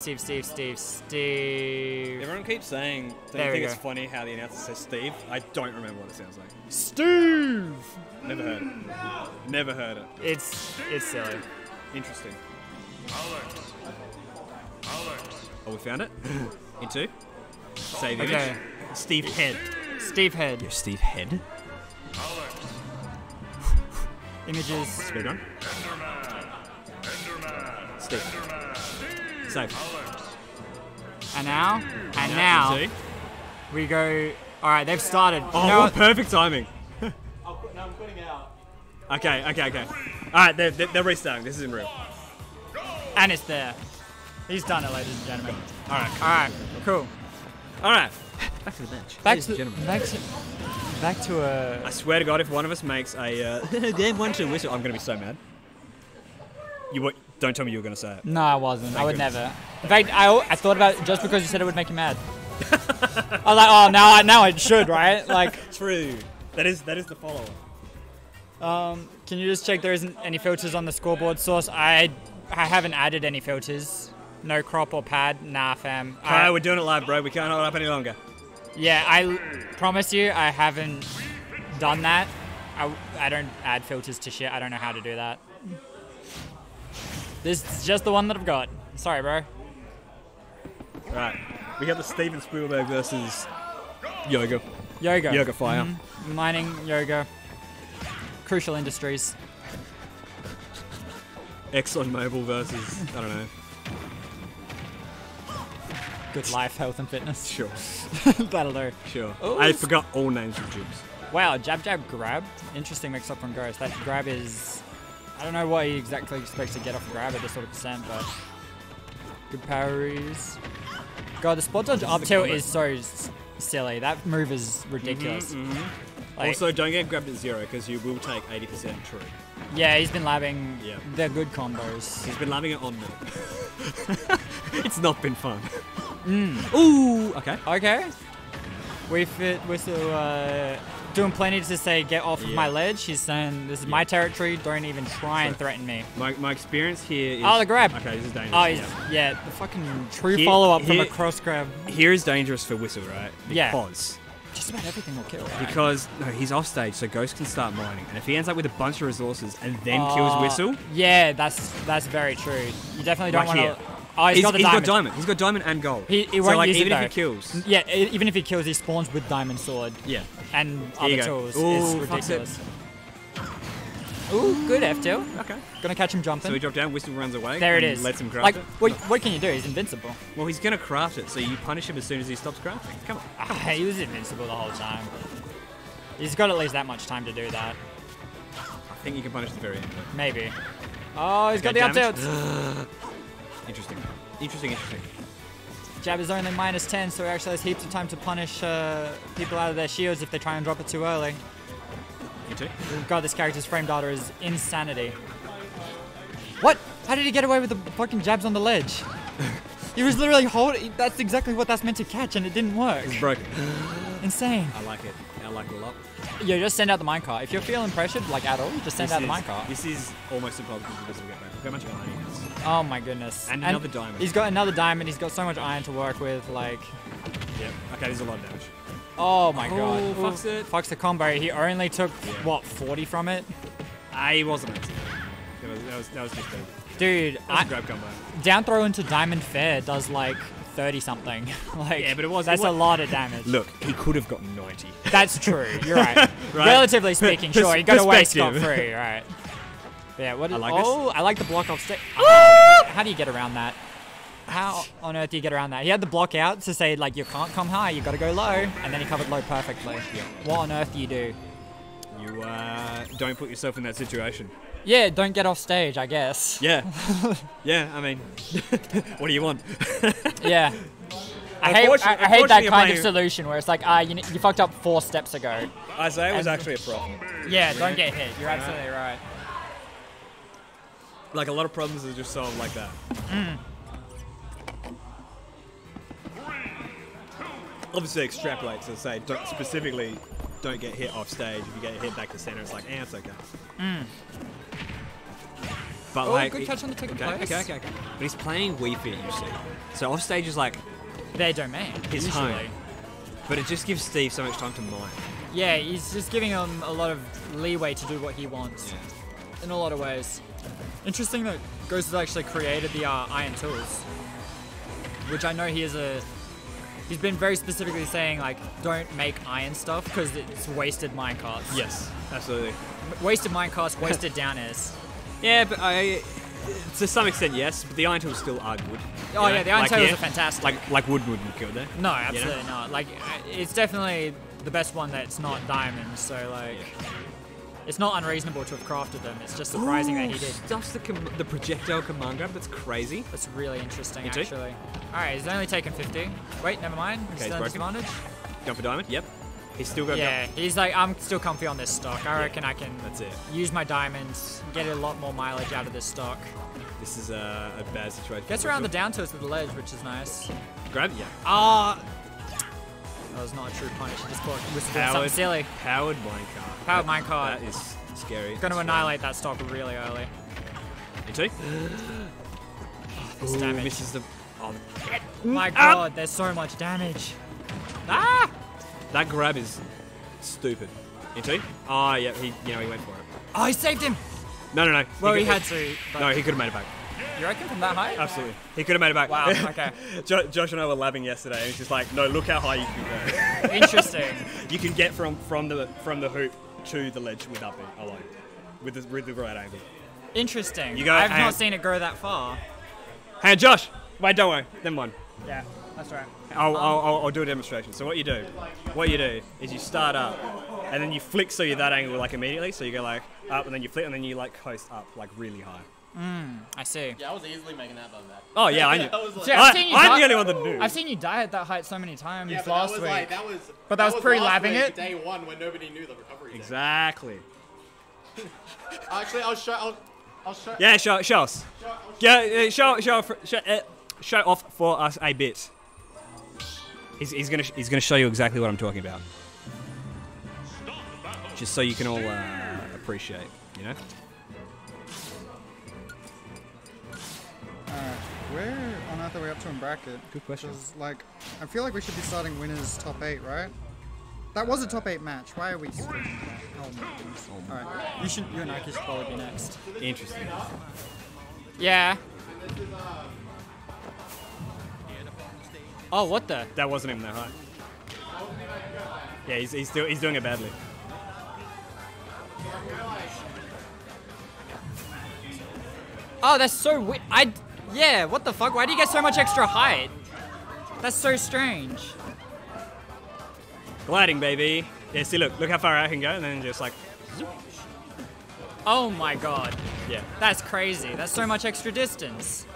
Steve, Steve, Steve, Steve. Everyone keeps saying, do There you think it's go. funny how the announcer says Steve? I don't remember what it sounds like. Steve! Never heard it. Never heard it. It's it's silly. Interesting. Oh, we found it? Into? Save image. Okay. Steve Head. Steve Head. Steve Head? Images. Speed run. Steve. Save. And now, and now Into. we go. All right, they've started. Oh, You know what what? perfect timing. Okay, okay, okay. Alright, they're, they're, they're restarting. This isn't real. and it's there. He's done it, ladies and gentlemen. Alright. All right, cool. Alright. Back to the bench. Back Ladies to and gentlemen. back to back to a. I swear to God, if one of us makes a uh, damn one two whistle, I'm gonna be so mad. You what? Don't tell me you were gonna say it. No, I wasn't. I would goodness. never. In fact, I, I thought about it just because you said it would make you mad. I was like, oh, now I now it should, right? Like, True. That is that is the follow. um, can you just check there isn't any filters on the scoreboard source? I I haven't added any filters. No crop or pad. Nah, fam. I- Alright, we're doing it live, bro. We can't hold up any longer. Yeah, I promise you, I haven't done that. I, I don't add filters to shit. I don't know how to do that. This is just the one that I've got. Sorry, bro. Right. We got the Steven Spielberg versus Yoga. Yoga. Yoga Fire. Mhm. Mining, yoga. Crucial industries. Exxon Mobil versus I don't know. Good life, health, and fitness. Sure. That'll do. Sure. Oh, I forgot all names of gyms. Wow, jab, jab, grab. Interesting mix up from Ghost. That grab is. I don't know what he exactly expects to get off grab at this sort of percent, but. Good parries. God, the spot dodge up tilt is so s- silly. That move is ridiculous. Like, Mm-hmm, also, don't get grabbed at zero because you will take 80% true. yeah, he's been labbing Yeah. the good combos. He's been loving it on me. it's not been fun. Mm. Ooh, okay. Okay. Wii Fit, we're still uh, doing plenty to say get off of my ledge. He's saying this is my territory. Don't even try and threaten me. My, my experience here is. Oh, the grab. Okay, this is dangerous. Oh, yeah. yeah. the fucking true Here- follow up from a cross grab. Here is dangerous for Whissle, right? Yeah. Because. Just about everything will kill. Right? Because no, he's off stage, so Ghost can start mining, and if he ends up with a bunch of resources and then Uh, kills Whissle, Yeah, that's that's very true. You definitely don't Right want to. Oh, he's he's got the he's diamond. got diamond. He's got diamond and gold. He, he won't like use even it, if he kills, Yeah, even if he kills, he spawns with diamond sword yeah. and other tools. Ooh, it's ridiculous. Ooh, good F2. Okay. Gonna catch him jumping. So we drop down. Whissle runs away. there it is. Lets him craft like, it. what, what can you do? He's invincible. Well, he's gonna craft it, so you punish him as soon as he stops crafting. Come on. Ah, he was invincible the whole time. He's got at least that much time to do that. I think you can punish the very end. Maybe. Oh, he's got Okay, the up. Interesting. Interesting. Interesting. Jab is only minus 10, so he actually has heaps of time to punish uh, people out of their shields if they try and drop it too early. You too. God, this character's frame data is insanity. What? How did he get away with the fucking jabs on the ledge? he was literally holding. That's exactly what that's meant to catch, and it didn't work. It's broken. Insane. I like it. I like it a lot. Yo, just send out the minecart. If you're feeling pressured, like at all, just send This out the minecart. This is almost impossible Whissle to get back. Look how much iron he has. Oh my goodness. And another diamond. He's got another diamond. He's got so much iron to work with. Like, Yep. Okay, there's a lot of damage. oh my god. Oh, fucks Ooh, it. Fucks the combo. He only took Yeah. what 40 from it. Ah, he wasn't. That was, that was, that was just a, Dude, I, grab combo. down throw into diamond fair does like 30 something. like, Yeah, but it was- that's it a lot of damage. Look, he could have gotten 90. That's true. You're right. Right? Relatively speaking, sure. You got away scot perspective. free, right? Yeah. What? Is, I like this. oh, I like the block off stage. How do you get around that? How on earth do you get around that? He had the block out to say like you can't come high, you got to go low, and then he covered low perfectly. What on earth do you do? You uh, don't put yourself in that situation. Yeah, don't get off stage, I guess. Yeah. yeah, I mean, what do you want? Yeah. I hate, I, I hate that kind of solution where it's like, ah, you, you fucked up four steps ago. Isaiah was actually a problem. Yeah, don't get hit. You're absolutely right. Like, a lot of problems are just solved like that. Obviously, extrapolate to say, don't, specifically, don't get hit off stage. If you get hit back to center, it's like, eh, it's okay. But Oh, like, good catch on the taken okay, place. Okay, okay, okay. But he's playing Wii Fit, you see. So off stage is like, their domain. His usually. home. but it just gives Steve so much time to mine. Yeah, he's just giving him a lot of leeway to do what he wants in a lot of ways. Interesting that Ghost has actually created the uh, Iron Tools, which I know he is a. He's been very specifically saying like, don't make iron stuff because it's wasted minecarts. Yes, absolutely. Wasted minecarts, wasted down airs. Yeah, but I, to some extent, yes. But the iron tools still are good. Oh You know, yeah, the Iron like, Tools yeah, are fantastic. Like like wood wouldn't kill there. no, absolutely not. Like, it's definitely the best one that's not diamond. So like, it's not unreasonable to have crafted them. It's just surprising that he did. Stuffs the the projectile command grab. That's crazy. That's really interesting, Me actually. All right, he's only taken 50. Wait, never mind. He's Okay, still he's disadvantage. Go for diamond. Yep. He's still got. Yeah, he's like, I'm still comfy on this stock. I reckon I can That's it. use my diamonds, get a lot more mileage out of this stock. This is a, a bad situation. Gets around the down tilts with the ledge, which is nice. grab. It, yeah. Ah! That was not a true punish. He just caught was doing something Powered, silly. Powered minecart. Powered minecart. That is scary. Going to annihilate that stock really early. You too? This Ooh, damage. misses the. Oh, My Ah! god, there's so much damage. Ah! that grab is stupid. Into? Oh, yeah, he, you know, he went for it. Oh, he saved him! No, no, no. Well, he could- had to. But No, he could have made it back. You reckon from that height? Absolutely. He could have made it back. Wow, okay. Jo- Josh and I were labbing yesterday, and he's just like, no, look how high you can go. Interesting. you can get from, from, the, from the hoop to the ledge without being alone. With the, with the right angle. Interesting. You go- I've not seen it go that far. Hey, Josh! Wait, don't worry. Then one. Yeah, that's right. I'll, um, I'll, I'll, I'll do a demonstration. So what you do, what you do is you start up, and then you flick so you're that angle like immediately. So you go like up, and then you flick, and then you like coast up like really high. I see. Yeah, I was easily making that above that. Oh yeah, I knew. I was like, See, I've I, seen you I'm the only one that knew. I've seen you die at that height so many times yeah, last that was week. like that was. But that was last pre-labbing it? Day one when nobody knew the recovery. Exactly. Actually, I'll show. I'll, I'll show. Yeah, show, show us. show, I'll show Yeah, uh, show, show, show, uh, show off for us a bit. He's, he's gonna he's gonna show you exactly what I'm talking about. Just so you can all uh, appreciate, you know. Where on earth are we up to in bracket? Good question. 'Cause, like, I feel like we should be starting winners top 8, right? That was a top 8 match. Why are we starting that? Oh my goodness. Alright. You should. You and I should probably be next. Interesting. Yeah. Oh, what the? That wasn't him that high. Yeah, he's, he's, still, he's doing it badly. Oh, that's so weird. I. Yeah. What the fuck? Why do you get so much extra height? That's so strange. Gliding, baby. Yeah, see, look, look how far I can go, and then just like, Oh my god. yeah. That's crazy. That's so much extra distance.